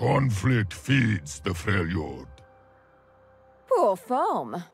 Conflict feeds the Freljord. Poor form.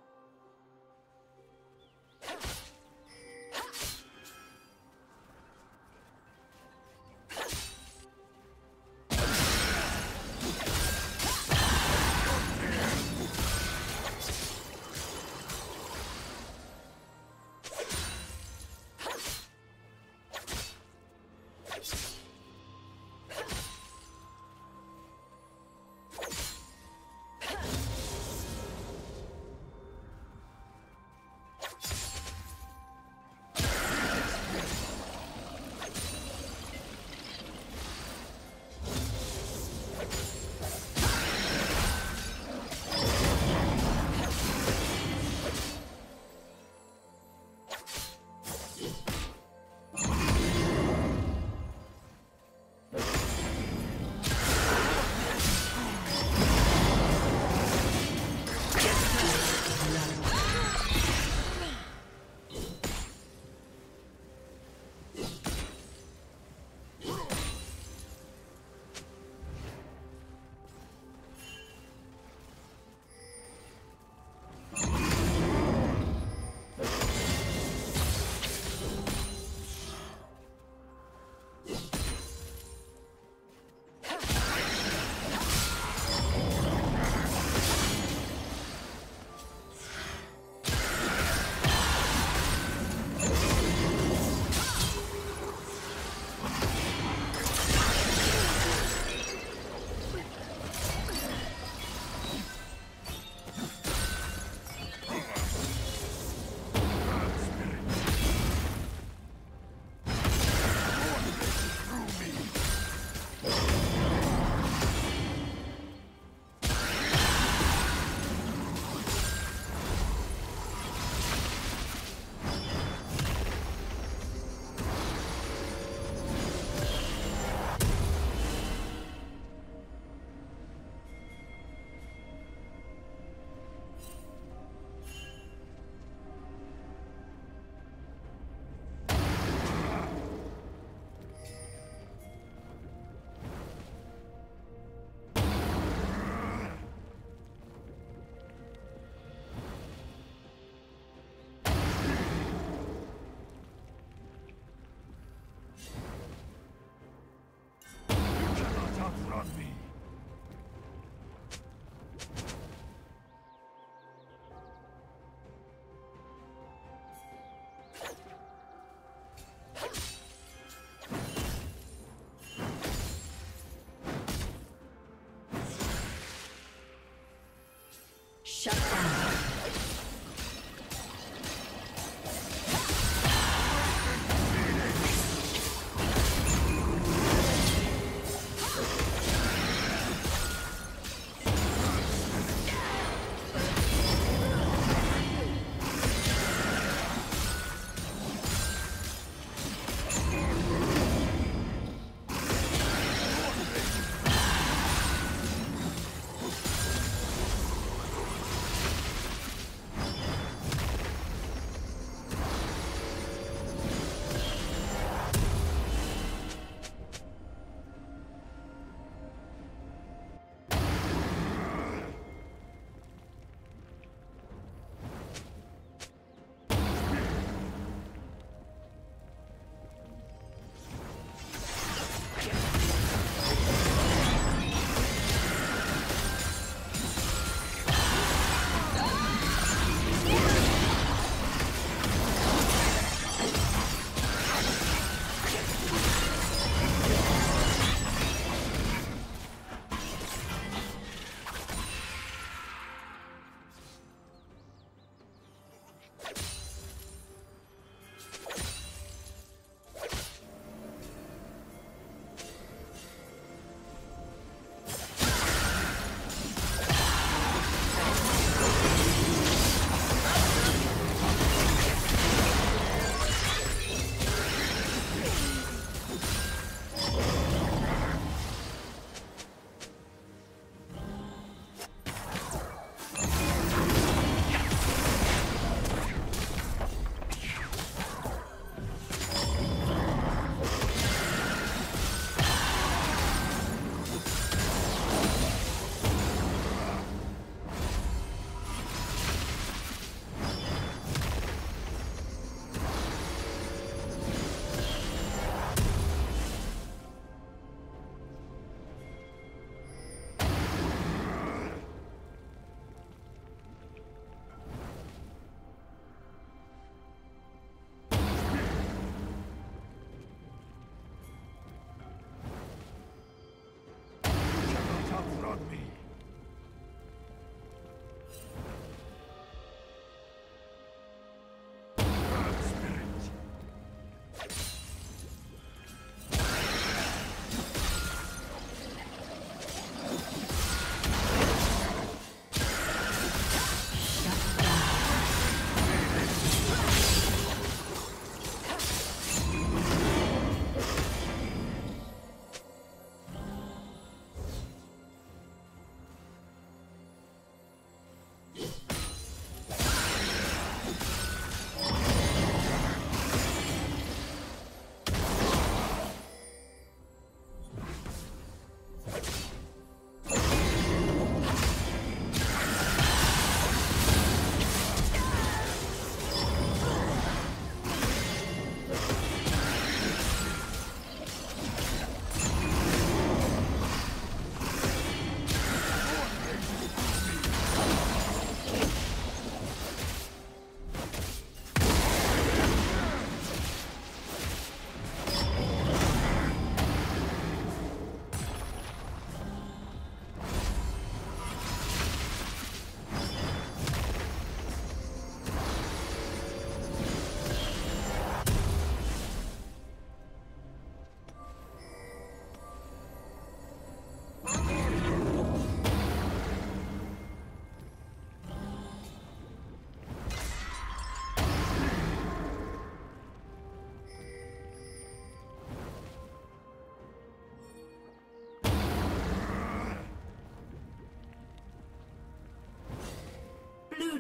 Shut down.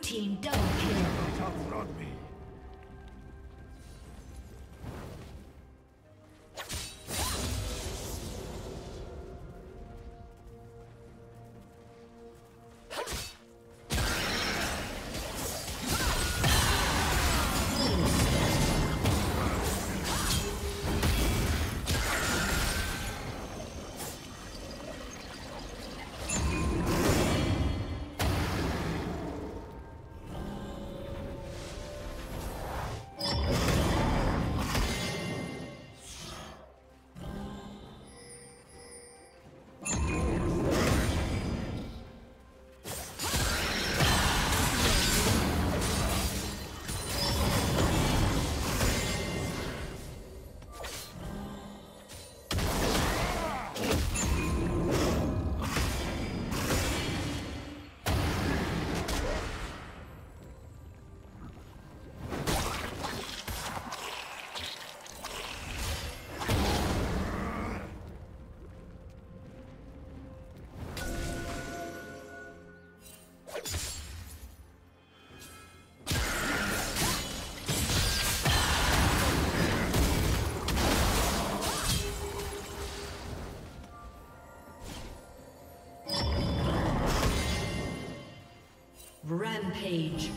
Team double kill. Rampage.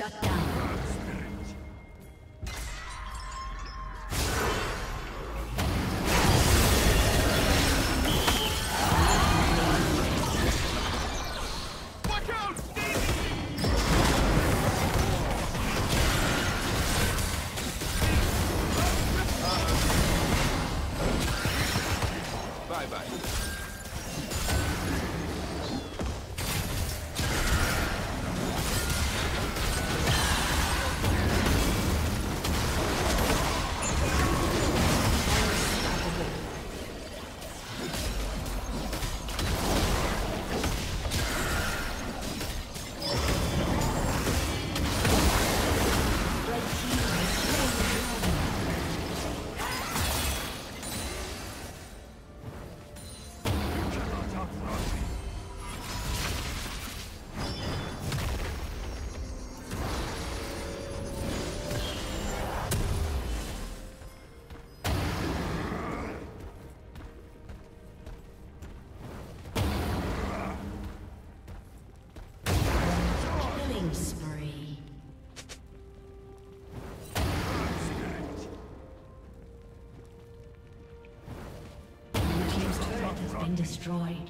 Shut down. Destroyed.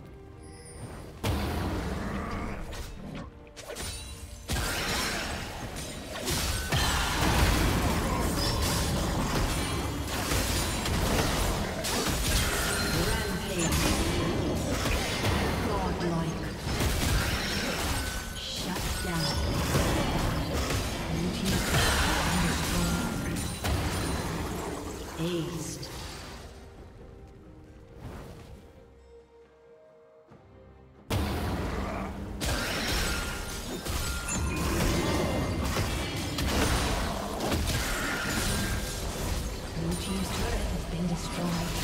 destroyed.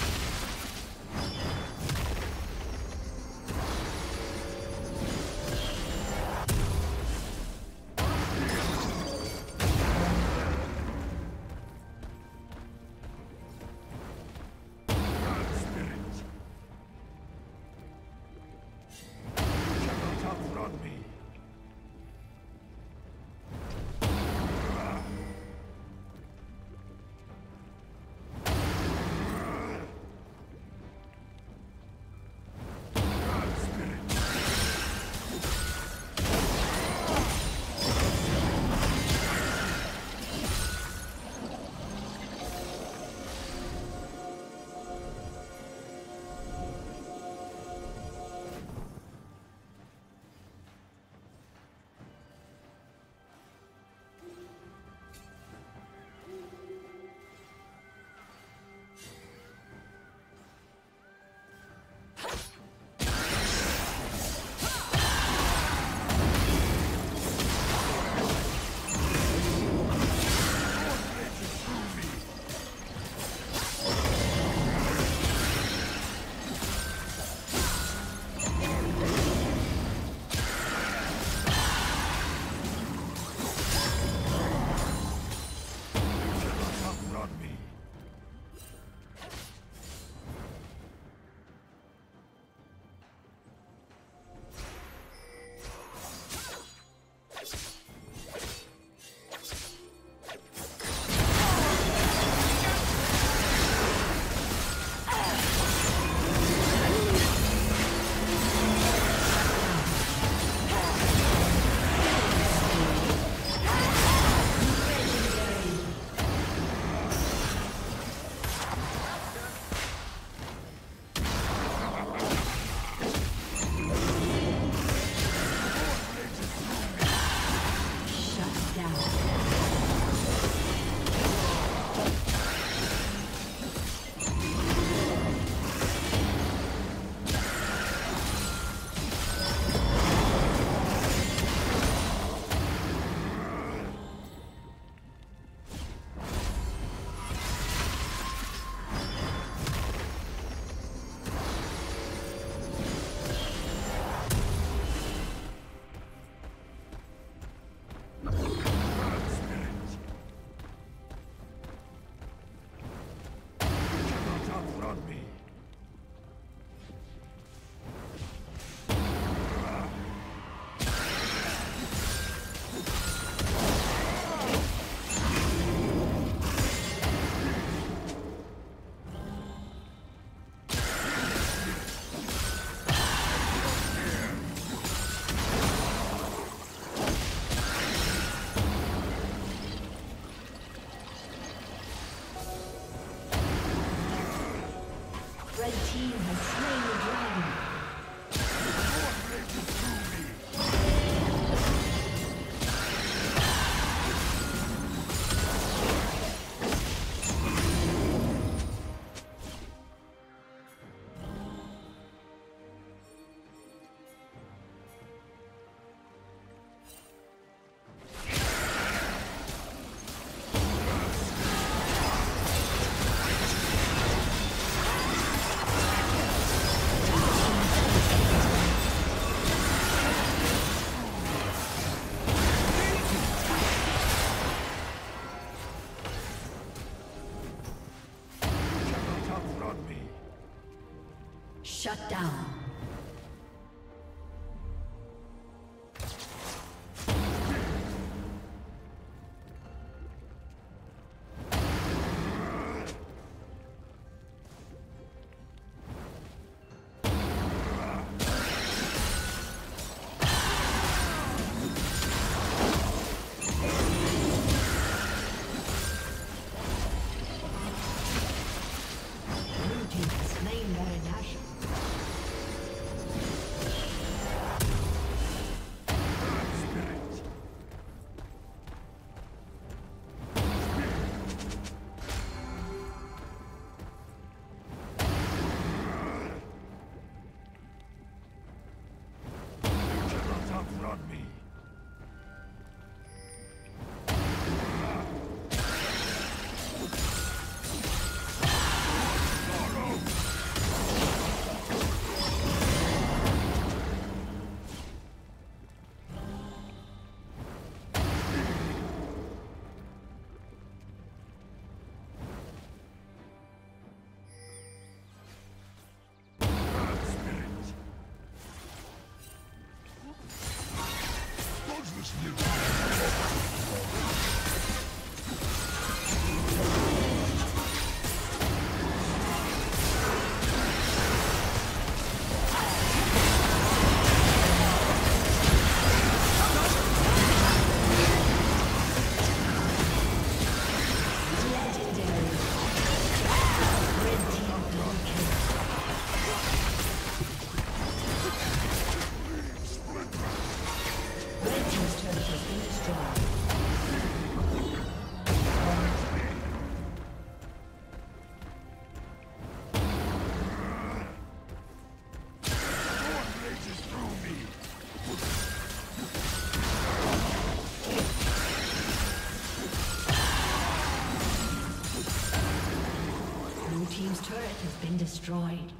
Shut down. Destroyed.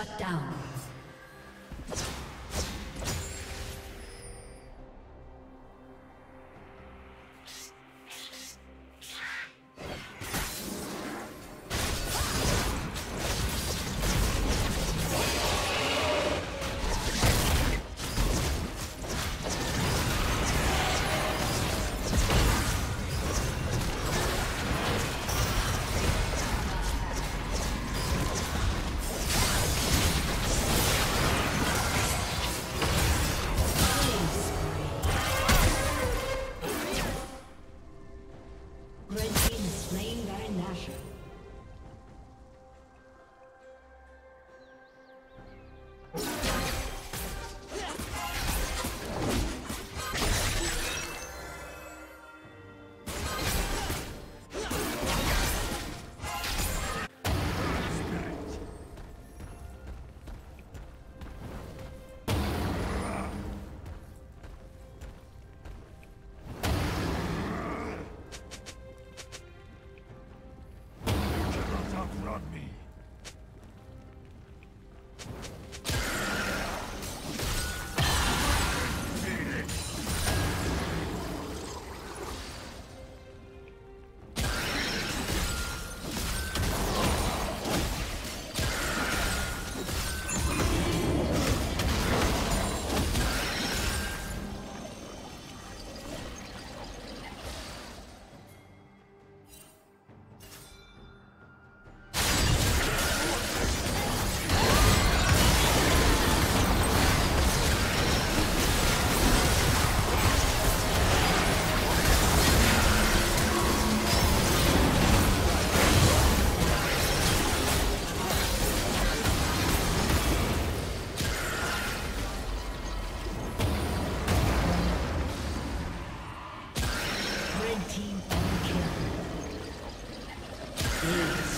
Shut down. Red team kill. Ace.